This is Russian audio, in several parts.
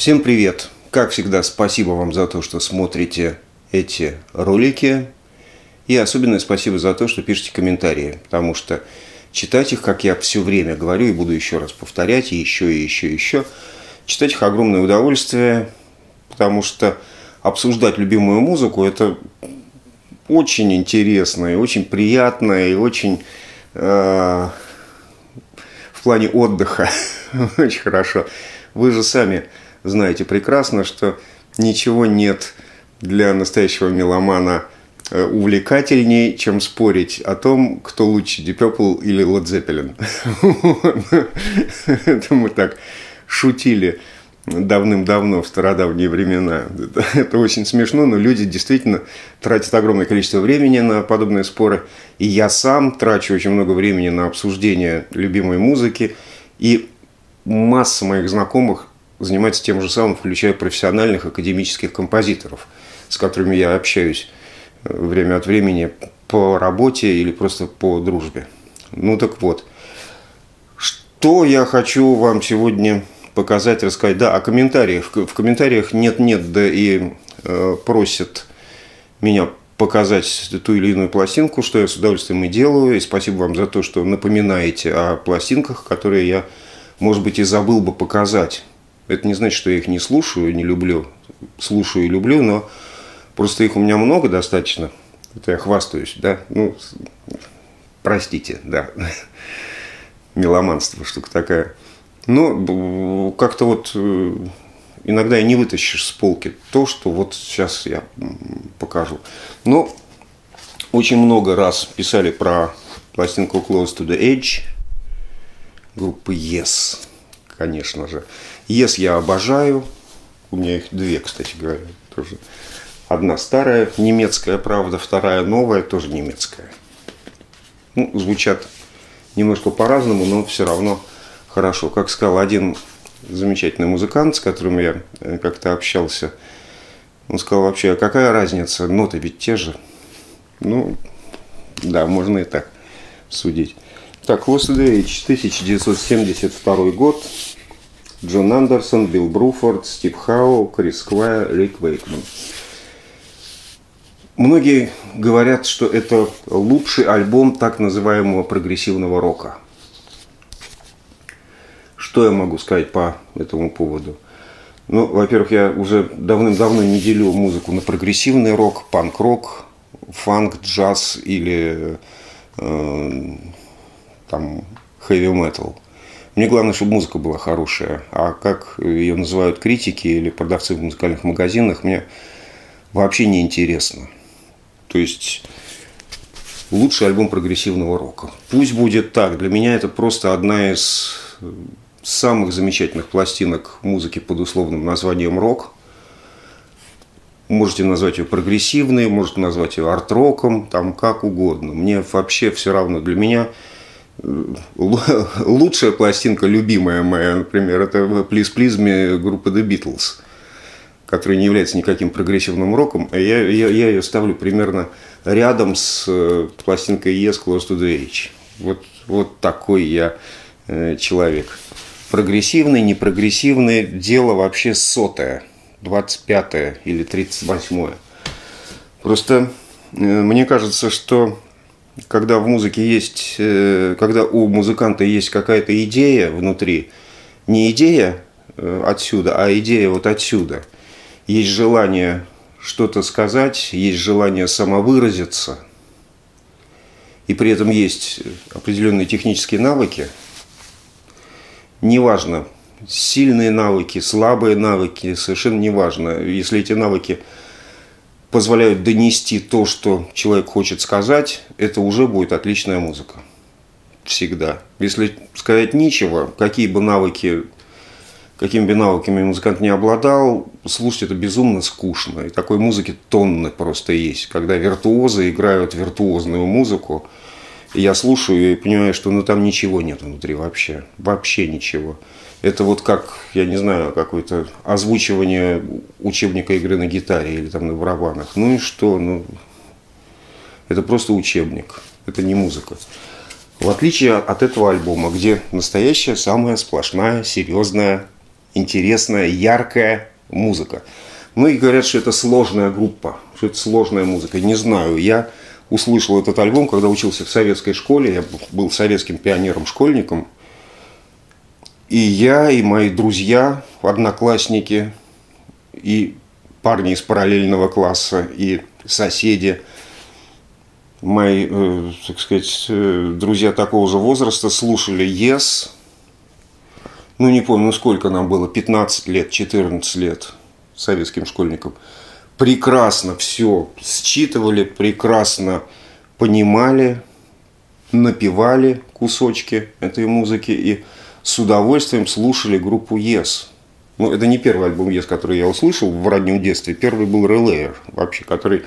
Всем привет! Как всегда, спасибо вам за то, что смотрите эти ролики. И особенно спасибо за то, что пишете комментарии, потому что читать их, как я все время говорю и буду еще раз повторять, и еще, и еще, и еще, читать их огромное удовольствие, потому что обсуждать любимую музыку – это очень интересно, и очень приятно, и очень э, в плане отдыха очень хорошо. Вы же сами знаете прекрасно, что ничего нет для настоящего меломана э, увлекательней, чем спорить о том, кто лучше, Purple или Led. Это мы так шутили давным-давно, в стародавние времена. Это очень смешно, но люди действительно тратят огромное количество времени на подобные споры. И я сам трачу очень много времени на обсуждение любимой музыки. И масса моих знакомых занимается тем же самым, включая профессиональных академических композиторов, с которыми я общаюсь э, время от времени по работе или просто по дружбе. Ну так вот, что я хочу вам сегодня показать, рассказать. Да, о комментариях. В комментариях нет-нет, да и э, просят меня показать ту или иную пластинку, что я с удовольствием и делаю. И спасибо вам за то, что напоминаете о пластинках, которые я, может быть, и забыл бы показать. Это не значит, что я их не слушаю, не люблю. Слушаю и люблю, но просто их у меня много достаточно. Это я хвастаюсь, да? Ну, простите, да. Меломанство, штука такая. Но как-то вот э, иногда и не вытащишь с полки то, что вот сейчас я покажу. Но очень много раз писали про пластинку Close to the Edge группы Yes, конечно же. Yes я обожаю. У меня их две, кстати говоря, тоже. Одна старая, немецкая, правда, вторая новая, тоже немецкая. Ну, звучат немножко по-разному, но все равно хорошо. Как сказал один замечательный музыкант, с которым я э, как-то общался, он сказал вообще, а какая разница, ноты ведь те же. Ну, да, можно и так судить. Так, Age, 1972 год. Джон Андерсон, Билл Бруфорд, Стив Хау, Крис Квайр, Рик Вейкман. Многие говорят, что это лучший альбом так называемого прогрессивного рока – что я могу сказать по этому поводу? Ну, во-первых, я уже давным-давно не делю музыку на прогрессивный рок, панк-рок, фанк, джаз или э, там хэви-метал. Мне главное, чтобы музыка была хорошая. А как ее называют критики или продавцы в музыкальных магазинах, мне вообще не интересно. То есть лучший альбом прогрессивного рока. Пусть будет так. Для меня это просто одна из самых замечательных пластинок музыки под условным названием рок. Можете назвать ее прогрессивной, можете назвать ее арт-роком, там как угодно. Мне вообще все равно. Для меня э, лучшая пластинка, любимая моя, например, это «Please Please Me» группы The Beatles, которая не является никаким прогрессивным роком. А я, я, я ее ставлю примерно рядом с э, пластинкой Yes Close to the Edge. Вот, вот такой я э, человек прогрессивный, непрогрессивный, дело вообще сотое, 25 или 38 Просто э, мне кажется, что когда в музыке есть, э, когда у музыканта есть какая-то идея внутри, не идея э, отсюда, а идея вот отсюда, есть желание что-то сказать, есть желание самовыразиться, и при этом есть определенные технические навыки – неважно, сильные навыки, слабые навыки, совершенно неважно. Если эти навыки позволяют донести то, что человек хочет сказать, это уже будет отличная музыка. Всегда. Если сказать нечего, какие бы навыки, какими бы навыками музыкант не обладал, слушать это безумно скучно. И такой музыки тонны просто есть. Когда виртуозы играют виртуозную музыку – я слушаю и понимаю, что ну там ничего нет внутри вообще. Вообще ничего. Это вот как, я не знаю, какое-то озвучивание учебника игры на гитаре или там на барабанах. Ну и что? Ну, это просто учебник. Это не музыка. В отличие от этого альбома, где настоящая, самая сплошная, серьезная интересная, яркая музыка. Многие говорят, что это сложная группа, что это сложная музыка. Не знаю, я услышал этот альбом, когда учился в советской школе, я был советским пионером-школьником. И я, и мои друзья, одноклассники, и парни из параллельного класса, и соседи, мои, э, так сказать, э, друзья такого же возраста слушали Yes. Ну, не помню, ну сколько нам было, 15 лет, 14 лет советским школьникам. Прекрасно все считывали, прекрасно понимали, напевали кусочки этой музыки. И с удовольствием слушали группу Yes. Ну, это не первый альбом Yes, который я услышал в раннем детстве. Первый был Relayer, вообще, который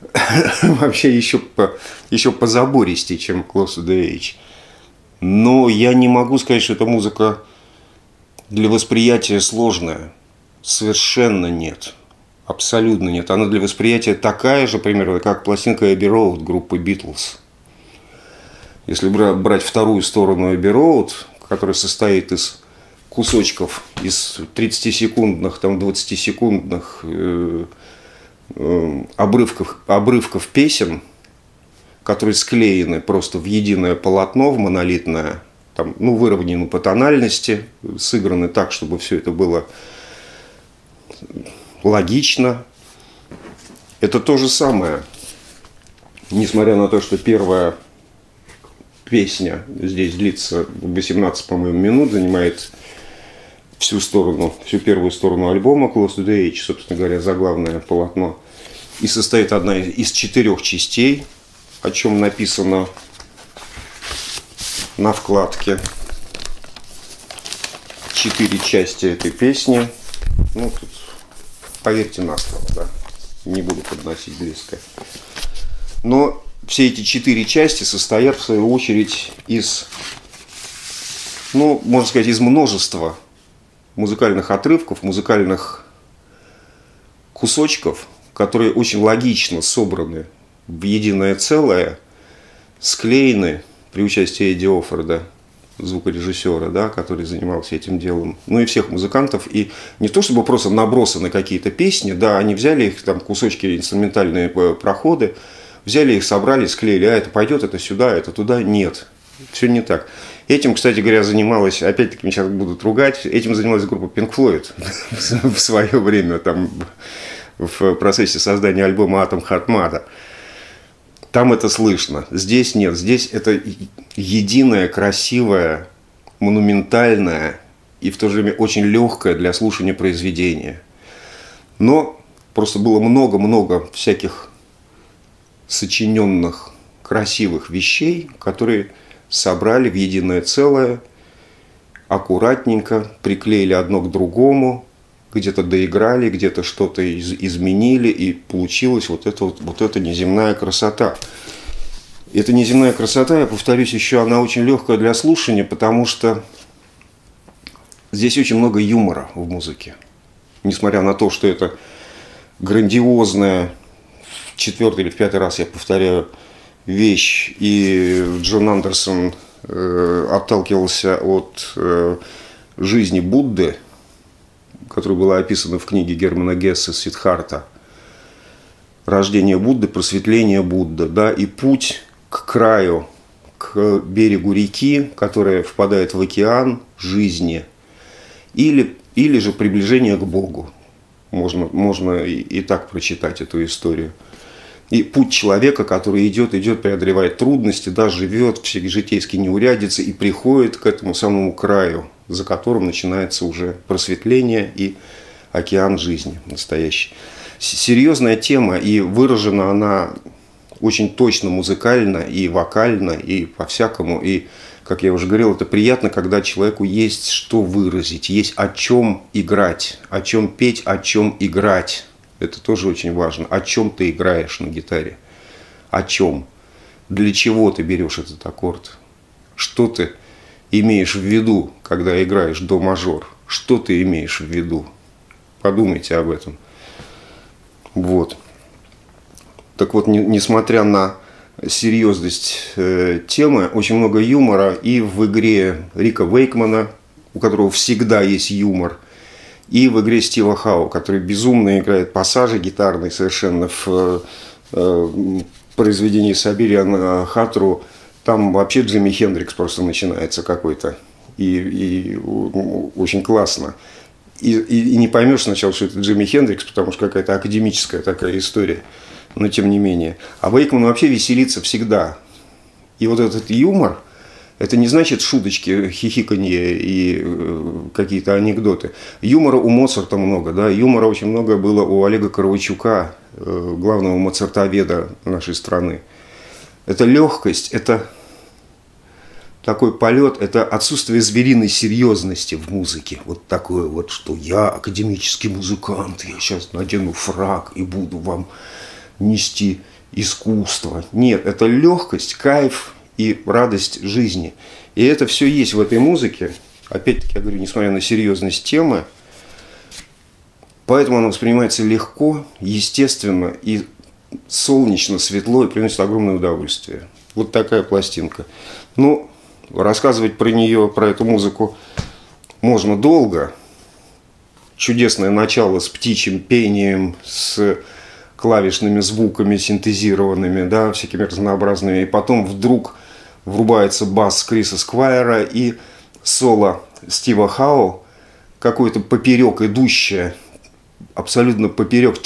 вообще еще, по, еще позабористее, чем Close to the Age. Но я не могу сказать, что эта музыка для восприятия сложная. Совершенно нет. Абсолютно нет. Она для восприятия такая же, примерно, как пластинка Abbey Road группы Beatles. Если брать вторую сторону Abbey Road, которая состоит из кусочков, из 30-секундных, там 20-секундных э, э, обрывков, обрывков песен, которые склеены просто в единое полотно, в монолитное, там, ну, выровнены по тональности, сыграны так, чтобы все это было логично. Это то же самое. Несмотря на то, что первая песня здесь длится 18, по-моему, минут, занимает всю сторону, всю первую сторону альбома Close to the Edge, собственно говоря, заглавное полотно. И состоит одна из четырех частей, о чем написано на вкладке. Четыре части этой песни. Ну, тут поверьте на слово, да. Не буду подносить близко. Но все эти четыре части состоят, в свою очередь, из, ну, можно сказать, из множества музыкальных отрывков, музыкальных кусочков, которые очень логично собраны в единое целое, склеены при участии Эдди Оффорда – звукорежиссера, да, который занимался этим делом, ну и всех музыкантов. И не то чтобы просто набросаны какие-то песни, да, они взяли их, там, кусочки инструментальные проходы, взяли их, собрали, склеили, а это пойдет, это сюда, это туда. Нет, все не так. Этим, кстати говоря, занималась, опять-таки меня сейчас будут ругать, этим занималась группа Pink Floyd в свое время, там, в процессе создания альбома «Атом Хатмада». Там это слышно. Здесь нет. Здесь это единое, красивое, монументальное и в то же время очень легкое для слушания произведение. Но просто было много-много всяких сочиненных красивых вещей, которые собрали в единое целое, аккуратненько приклеили одно к другому, где-то доиграли, где-то что-то из, изменили, и получилась вот эта, вот, вот эта неземная красота. Эта неземная красота, я повторюсь еще, она очень легкая для слушания, потому что здесь очень много юмора в музыке. Несмотря на то, что это грандиозная, четвертый или в пятый раз я повторяю, вещь, и Джон Андерсон э, отталкивался от э, жизни Будды – которая была описана в книге Германа Гесса «Сидхарта». Рождение Будды, просветление Будды, да, и путь к краю, к берегу реки, которая впадает в океан жизни, или, или же приближение к Богу. Можно, можно и, и так прочитать эту историю. И путь человека, который идет, идет, преодолевает трудности, да, живет все житейские неурядицы и приходит к этому самому краю, за которым начинается уже просветление и океан жизни настоящий. Серьезная тема, и выражена она очень точно музыкально и вокально, и по-всякому. И, как я уже говорил, это приятно, когда человеку есть что выразить, есть о чем играть, о чем петь, о чем играть. Это тоже очень важно. О чем ты играешь на гитаре? О чем? Для чего ты берешь этот аккорд? Что ты имеешь в виду, когда играешь до мажор? Что ты имеешь в виду? Подумайте об этом. Вот. Так вот, не, несмотря на серьезность э, темы, очень много юмора и в игре Рика Вейкмана, у которого всегда есть юмор, и в игре Стива Хау, который безумно играет пассажи гитарные совершенно в э, произведении Siberian Khatru. Там вообще Джимми Хендрикс просто начинается какой-то. И, и очень классно. И, и, и не поймешь сначала, что это Джимми Хендрикс, потому что какая-то академическая такая история. Но тем не менее. А Вейкман вообще веселится всегда. И вот этот юмор – это не значит шуточки, хихиканье и э, какие-то анекдоты. Юмора у Моцарта много, да, юмора очень много было у Олега Коровачука, э, главного моцартоведа нашей страны. Это легкость, это такой полет, это отсутствие звериной серьезности в музыке. Вот такое вот, что я академический музыкант, я сейчас надену фраг и буду вам нести искусство. Нет, это легкость, кайф, и радость жизни. И это все есть в этой музыке. Опять-таки, я говорю, несмотря на серьезность темы, поэтому она воспринимается легко, естественно и солнечно, светло и приносит огромное удовольствие. Вот такая пластинка. Ну, рассказывать про нее, про эту музыку можно долго. Чудесное начало с птичьим пением, с клавишными звуками синтезированными, да, всякими разнообразными. И потом вдруг врубается бас Криса Сквайра и соло Стива Хау, какое-то поперек идущее, абсолютно поперек.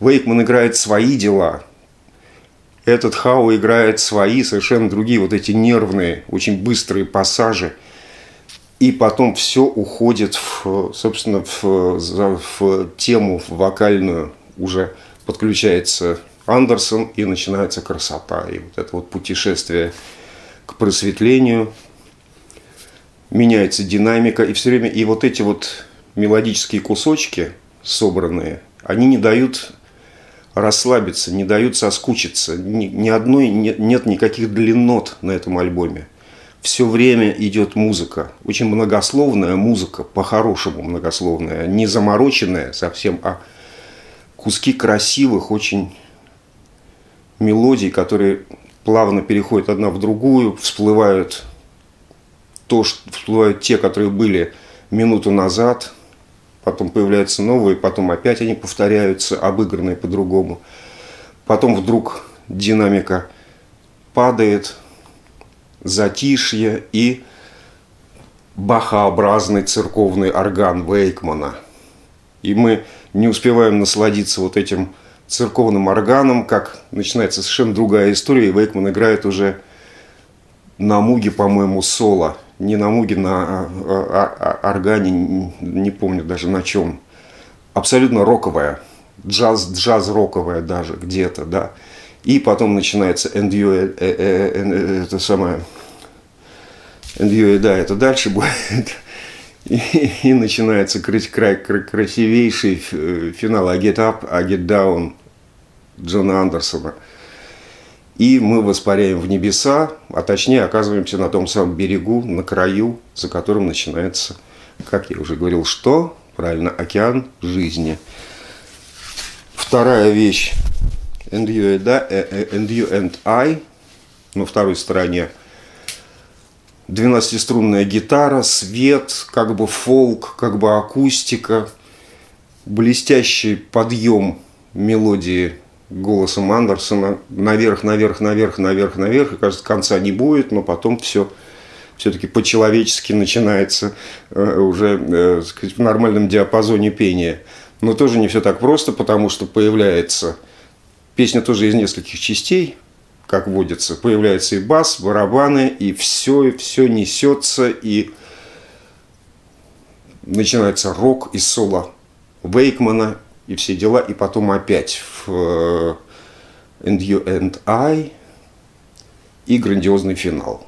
Вейкман играет свои дела. Этот Хау играет свои, совершенно другие, вот эти нервные, очень быстрые пассажи. И потом все уходит, в, собственно, в, в тему в вокальную. Уже подключается Андерсон, и начинается красота. И вот это вот путешествие к просветлению, меняется динамика, и все время, и вот эти вот мелодические кусочки собранные, они не дают расслабиться, не дают соскучиться. Ни, ни одной нет, нет никаких длиннот на этом альбоме. Все время идет музыка. Очень многословная музыка, по-хорошему многословная. Не замороченная совсем, а куски красивых, очень мелодий, которые плавно переходят одна в другую, всплывают то, что всплывают те, которые были минуту назад, потом появляются новые, потом опять они повторяются, обыгранные по-другому. Потом вдруг динамика падает, затишье и бахообразный церковный орган Вейкмана. И мы не успеваем насладиться вот этим церковным органом, как начинается совершенно другая история, и Вейкман играет уже на муге, по-моему, соло. Не на муге, на а, а, а, органе, не помню даже на чем. Абсолютно роковая, джаз, джаз-роковая даже где-то, да. И потом начинается and you, э, э, э, это самое, and да, это дальше будет. И, и начинается красивейший финал I get up, I get down Джона Андерсона. И мы воспаряем в небеса, а точнее оказываемся на том самом берегу, на краю, за которым начинается, как я уже говорил, что? Правильно, океан жизни. Вторая вещь. And you, да, and you and I. На второй стороне 12-струнная гитара, свет, как бы фолк, как бы акустика, блестящий подъем мелодии голосом Андерсона наверх, наверх, наверх, наверх, наверх, и кажется, конца не будет, но потом все все-таки по-человечески начинается э, уже э, сказать, в нормальном диапазоне пения. Но тоже не все так просто, потому что появляется песня тоже из нескольких частей, как водится. Появляется и бас, барабаны, и все, и все несется, и начинается рок и соло Вейкмана, и все дела, и потом опять в э, And You and I и грандиозный финал.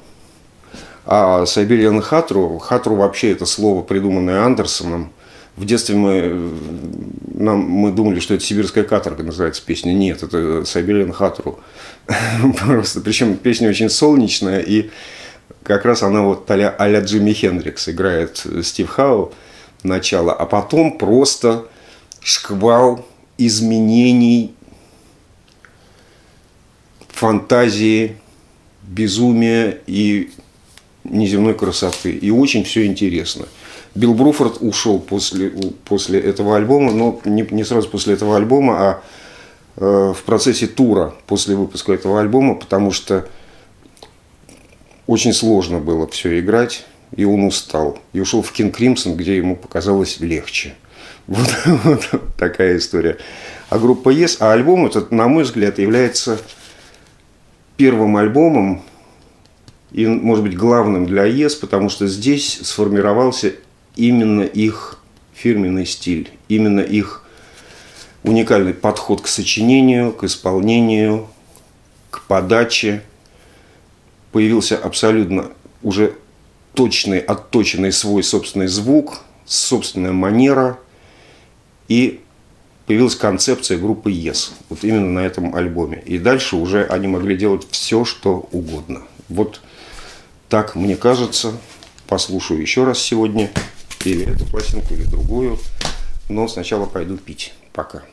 А Siberian Khatru, Khatru вообще это слово, придуманное Андерсоном. В детстве мы, нам, мы думали, что это сибирская каторга называется песня. Нет, это Siberian Khatru. Просто, причем песня очень солнечная, и как раз она вот а-ля, а Джимми Хендрикс играет Стив Хау начало, а потом просто шквал изменений фантазии, безумия и неземной красоты. И очень все интересно. Билл Бруфорд ушел после, после этого альбома, но не, не сразу после этого альбома, а э, в процессе тура после выпуска этого альбома, потому что очень сложно было все играть, и он устал. И ушел в Кинг Кримсон, где ему показалось легче. Вот, вот такая история. А группа Yes, а альбом этот, на мой взгляд, является первым альбомом и, может быть, главным для Yes, потому что здесь сформировался именно их фирменный стиль, именно их уникальный подход к сочинению, к исполнению, к подаче. Появился абсолютно уже точный, отточенный свой собственный звук, собственная манера. И появилась концепция группы Yes. Вот именно на этом альбоме. И дальше уже они могли делать все, что угодно. Вот так мне кажется. Послушаю еще раз сегодня или эту пластинку, или другую. Но сначала пойду пить. Пока.